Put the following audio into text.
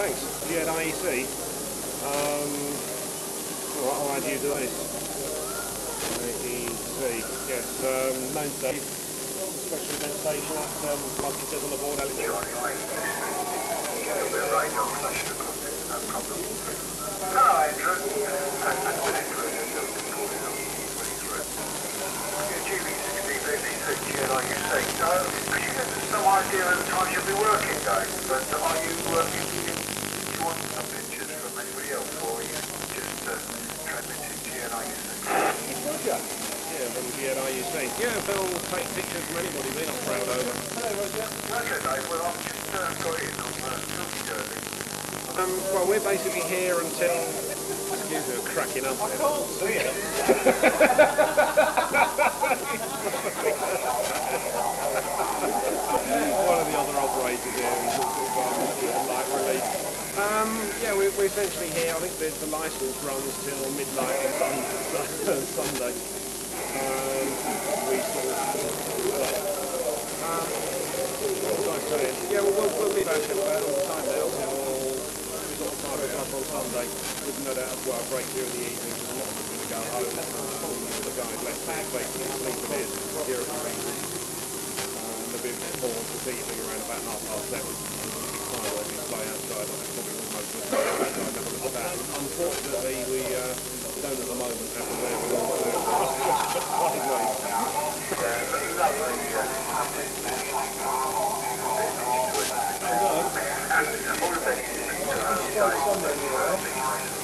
thanks. You had IEC. Um, I'll add you to this. IEC, yes. Um, special event station at, um, like it says on the board, Alex. Hello, Andrew. Could you give us some idea of the time you'll be working? But are you working? Do you want some pictures from anybody else, or are you just uh, transmitting GNIUC? Roger. Yeah, from you had IEC. Yeah, they'll take pictures from anybody they're not proud over. Okay, Dave. Well, I've just uh, got in on uh, Silky Derby. Um, well, we're basically here until... Excuse me, we're cracking up. I can't see it. One of the other operators here is sort of um, light relief. Um, yeah, we're, we're essentially here. I think the, the license runs till midnight on Sunday. Yeah, well, we'll, be back about all the time Sunday. No doubt break during the evening go home. Um, the left here, here at the. Um, around about half past seven. Display outside. I probably that. Unfortunately, Yeah, I'm going to